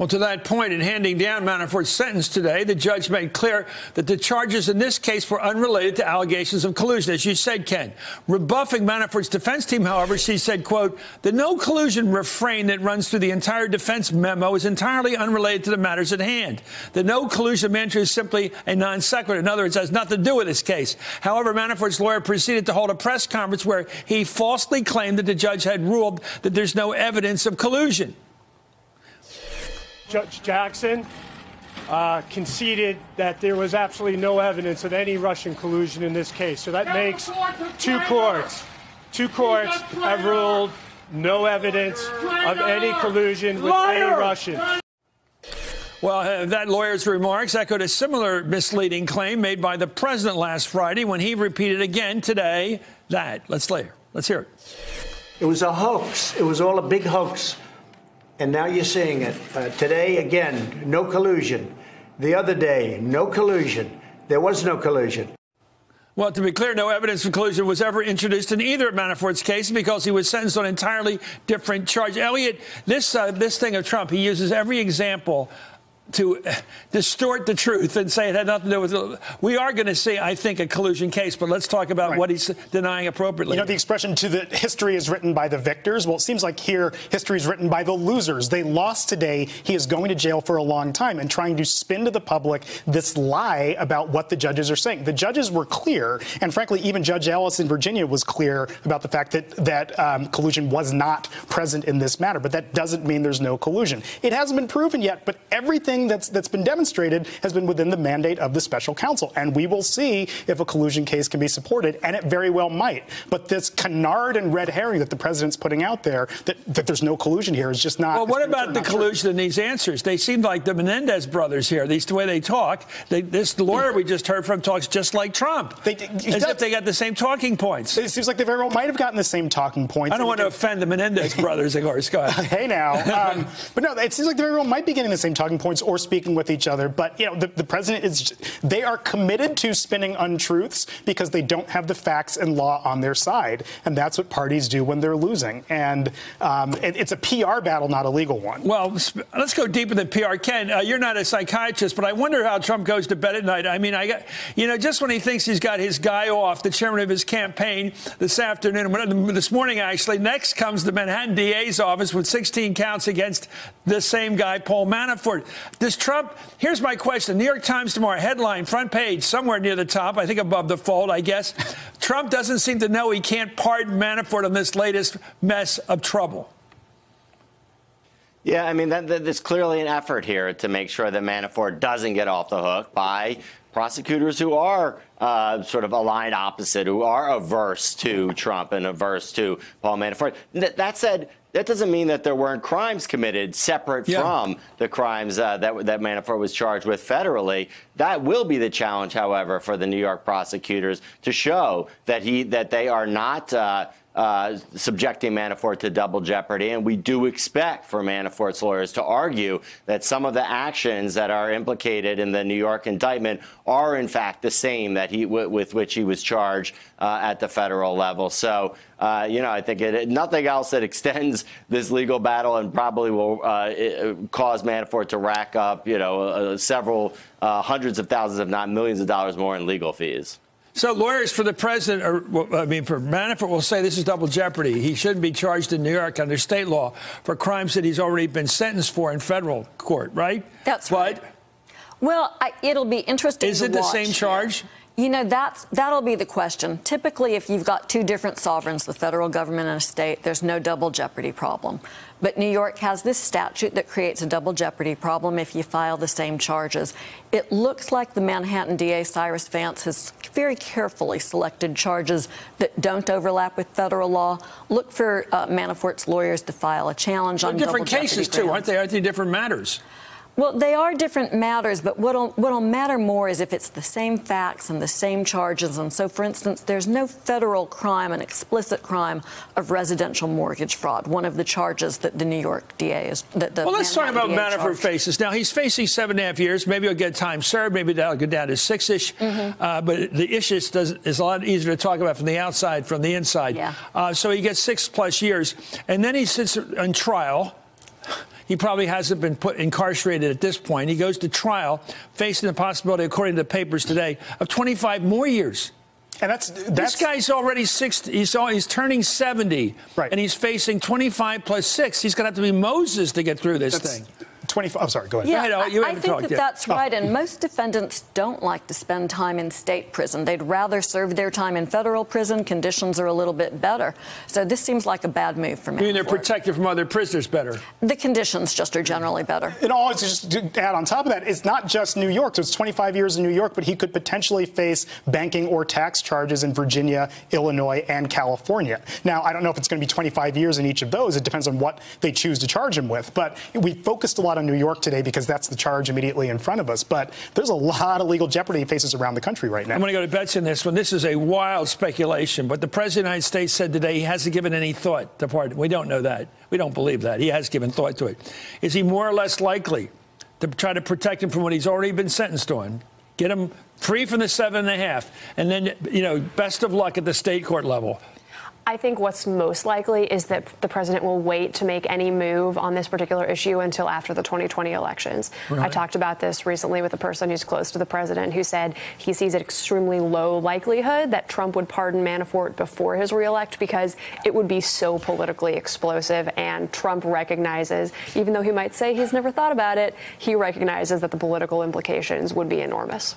Well, to that point, in handing down Manafort's sentence today, the judge made clear that the charges in this case were unrelated to allegations of collusion, as you said, Ken. Rebuffing Manafort's defense team, however, she said, quote, the no collusion refrain that runs through the entire defense memo is entirely unrelated to the matters at hand. The no collusion mantra is simply a non sequitur. In other words, has nothing to do with this case. However, Manafort's lawyer proceeded to hold a press conference where he falsely claimed that the judge had ruled that there's no evidence of collusion. Judge Jackson uh, conceded that there was absolutely no evidence of any Russian collusion in this case. So that makes two courts. Two courts have ruled no evidence of any collusion with any Russians. Well, uh, that lawyer's remarks echoed a similar misleading claim made by the president last Friday when he repeated again today that. Let's later. Let's hear it. It was a hoax. It was all a big hoax and now you're seeing it. Uh, today, again, no collusion. The other day, no collusion. There was no collusion. Well, to be clear, no evidence of collusion was ever introduced in either of Manafort's case because he was sentenced on entirely different charge. Elliot, this uh, this thing of Trump, he uses every example to distort the truth and say it had nothing to do with it. We are going to see, I think, a collusion case, but let's talk about right. what he's denying appropriately. You know, the expression to the history is written by the victors. Well, it seems like here history is written by the losers. They lost today. He is going to jail for a long time and trying to spin to the public this lie about what the judges are saying. The judges were clear, and frankly, even Judge Ellis in Virginia was clear about the fact that that um, collusion was not present in this matter. But that doesn't mean there's no collusion. It hasn't been proven yet, but everything that's that's been demonstrated has been within the mandate of the special counsel, and we will see if a collusion case can be supported, and it very well might. But this canard and red herring that the president's putting out there that, that there's no collusion here is just not. Well, what about the collusion true. in these answers? They seem like the Menendez brothers here. These the way they talk. They, this lawyer we just heard from talks just like Trump, they, as does, if they got the same talking points. It seems like they very well might have gotten the same talking points. I don't want to offend the Menendez brothers, of course, Scott. hey now, um, but no, it seems like they very well might be getting the same talking points or speaking with each other. But you know, the, the president is they are committed to spinning untruths because they don't have the facts and law on their side, and that's what parties do when they're losing. And um, it, it's a PR battle, not a legal one. Well, let's go deeper than PR. Ken, uh, you're not a psychiatrist, but I wonder how Trump goes to bed at night. I mean, I got you know, just when he thinks he's got his guy off, the chairman of his campaign this afternoon, this morning actually. Next comes the Manhattan DA's office with 16 counts against the same guy, Paul Manafort. Does Trump Trump, here's my question. New York Times tomorrow, headline, front page, somewhere near the top, I think above the fold, I guess. Trump doesn't seem to know he can't pardon Manafort on this latest mess of trouble. Yeah, I mean, that, that, there's clearly an effort here to make sure that Manafort doesn't get off the hook by prosecutors who are uh, sort of aligned opposite, who are averse to Trump and averse to Paul Manafort. Th- that said, that doesn't mean that there weren't crimes committed separate yeah. from the crimes uh, that, that Manafort was charged with federally. That will be the challenge, however, for the New York prosecutors to show that he that they are not. Uh, uh, subjecting Manafort to double jeopardy. And we do expect for Manafort's lawyers to argue that some of the actions that are implicated in the New York indictment are, in fact, the same that he with which he was charged uh, at the federal level. So, uh, you know, I think it, nothing else that extends this legal battle and probably will uh, cause Manafort to rack up, you know, uh, several hundreds of thousands, if not millions of dollars more in legal fees. So lawyers for the president, or I mean, for Manafort, will say this is double jeopardy. He shouldn't be charged in New York under state law for crimes that he's already been sentenced for in federal court, right? That's but, right. Well, I, it'll be interesting. Is it the same charge? You know, that's, that'll be the question. Typically, if you've got two different sovereigns, the federal government and a state, there's no double jeopardy problem. But New York has this statute that creates a double jeopardy problem if you file the same charges. It looks like the Manhattan DA, Cyrus Vance, has very carefully selected charges that don't overlap with federal law. Look for uh, Manafort's lawyers to file a challenge They're on different cases, too, aren't they? Aren't they different matters? Well, they are different matters, but what'll, what'll matter more is if it's the same facts and the same charges. And so, for instance, there's no federal crime, an explicit crime of residential mortgage fraud, one of the charges that the New York DA is. That the well, let's talk about DA Manafort faces. Now, he's facing seven and a half years. Maybe he'll get time served. Maybe that'll go down to six ish. Mm-hmm. Uh, but the issue is, is a lot easier to talk about from the outside, from the inside. Yeah. Uh, so he gets six plus years. And then he sits on trial He probably hasn't been put incarcerated at this point. He goes to trial, facing the possibility, according to the papers today, of 25 more years. And that's that's This guy's already 60. He's, al- he's turning 70. Right. And he's facing 25 plus 6. He's going to have to be Moses to get through this that's thing. 25. I'm sorry. Go ahead. Yeah, ahead, Al, you I, I think talked that yet. that's oh. right. And most defendants don't like to spend time in state prison. They'd rather serve their time in federal prison. Conditions are a little bit better. So this seems like a bad move for me. I mean, they're protected from other prisoners better. The conditions just are generally better. And all just to add on top of that, it's not just New York. So it's 25 years in New York, but he could potentially face banking or tax charges in Virginia, Illinois, and California. Now, I don't know if it's going to be 25 years in each of those. It depends on what they choose to charge him with. But we focused a lot on New York today because that's the charge immediately in front of us. But there's a lot of legal jeopardy faces around the country right now. I'm going to go to Betsy on this one. This is a wild speculation, but the President of the United States said today he hasn't given any thought to pardon. We don't know that. We don't believe that. He has given thought to it. Is he more or less likely to try to protect him from what he's already been sentenced on? Get him free from the seven and a half, and then, you know, best of luck at the state court level. I think what's most likely is that the president will wait to make any move on this particular issue until after the 2020 elections. I talked about this recently with a person who's close to the president who said he sees an extremely low likelihood that Trump would pardon Manafort before his reelect because it would be so politically explosive. And Trump recognizes, even though he might say he's never thought about it, he recognizes that the political implications would be enormous.